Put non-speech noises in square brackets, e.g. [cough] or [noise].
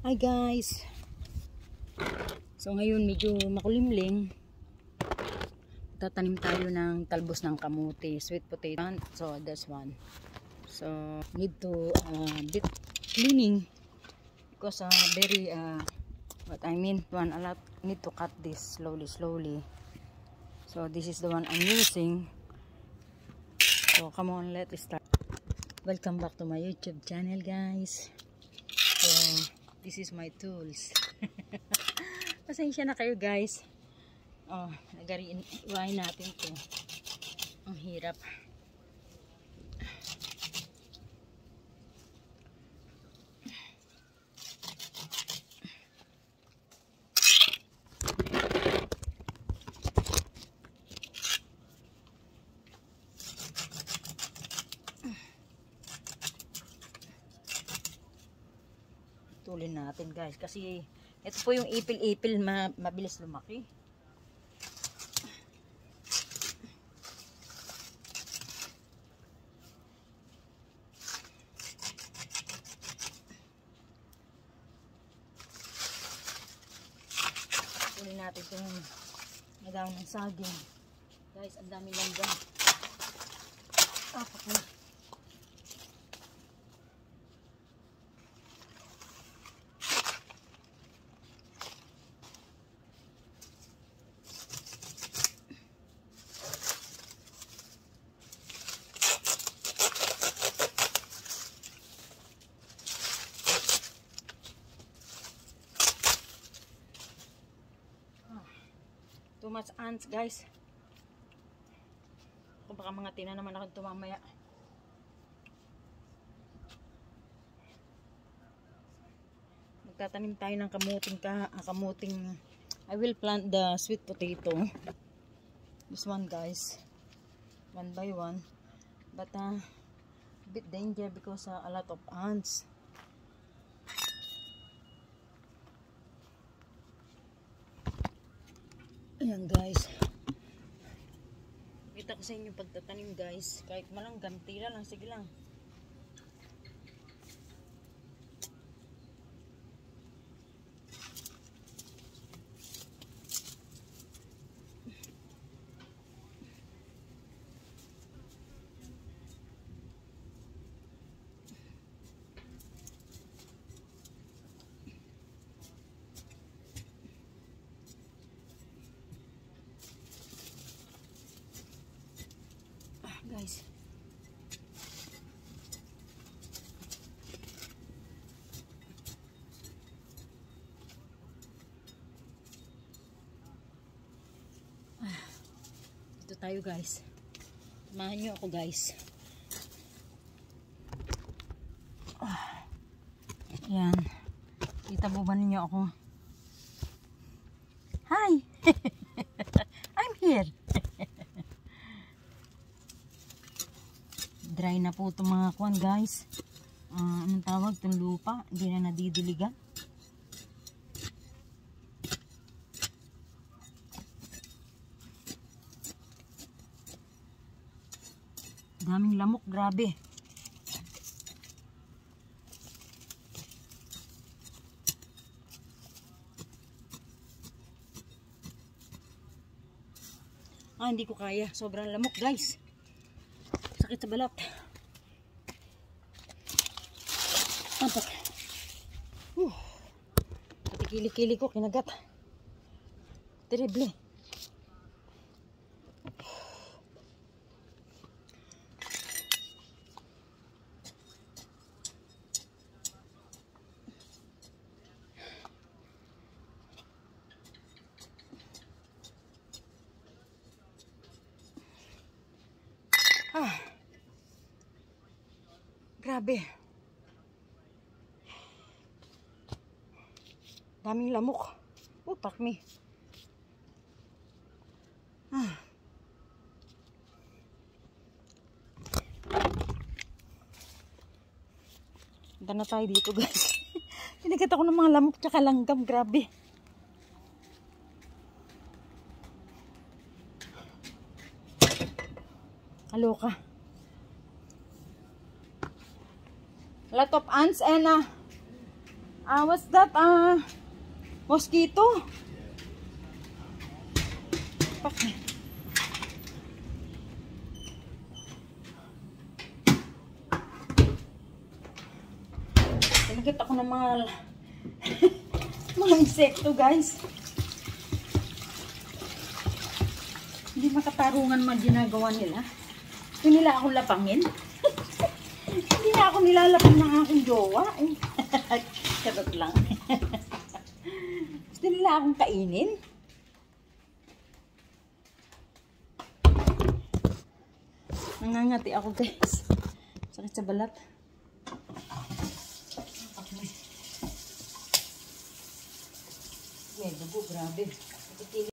Hi guys! So ngayon medyo makulimlim. Tatanim tayo ng talbos ng kamuti, sweet potato. So that's one. So need to uh, bit cleaning because uh, very uh, what I mean one a lot need to cut this slowly slowly. So this is the one I'm using. So come on let's start. Welcome back to my YouTube channel guys. So this is my tools. [laughs] Pasensya na kayo guys. Oh, nagariin iwain natin 'to. Ang hirap. Tulin natin guys. Kasi ito po yung ipil-ipil ma mabilis lumaki. Tulin natin itong nagawa ng saging. Guys ang dami lang dyan. Ah okay. Too much ants, guys. Kung baka mga tina naman ako ito. Magtatanim tayo ng kamuting ka, ah, kamuting I will plant the sweet potato. This one, guys. One by one. But uh, a bit danger because uh, a lot of ants. Ayan guys. Kita ko sa inyo pagtatanim guys. Kahit malanggam, tira lang. Sige lang. Ah, guys. Ah, Ito tayo guys. Samahan nyo ako guys. Ah, Yan. Kita mo ba ninyo ako? Hi! [laughs] I'm here. dry na po itong mga kwan guys uh, anong tawag itong lupa hindi na nadidiligan daming lamok grabe ah hindi ko kaya sobrang lamok guys sakit sa balat Tampak. Uh. Kili-kili ko kinagat. Terrible. Ah. Grabe. Daming lamok. Oh, fuck. Ah. Punta tayo dito guys. [laughs] Pinagkita ko ng mga lamok tsaka langgam. Grabe. Kaloka. A lot of ants and uh, Ah, what's that? Ah, mosquito. Okay. Sinagat ako ng mga [laughs] mga insekto, guys. Hindi makatarungan mga ginagawa nila. Hindi nila ako lapangin. [laughs] Hindi na ako nilalapang ng aking jowa. Eh. [laughs] Charot lang. Gusto nila akong kainin. Nangangati ako guys. Sakit sa balat. Yeah, dugo, grabe.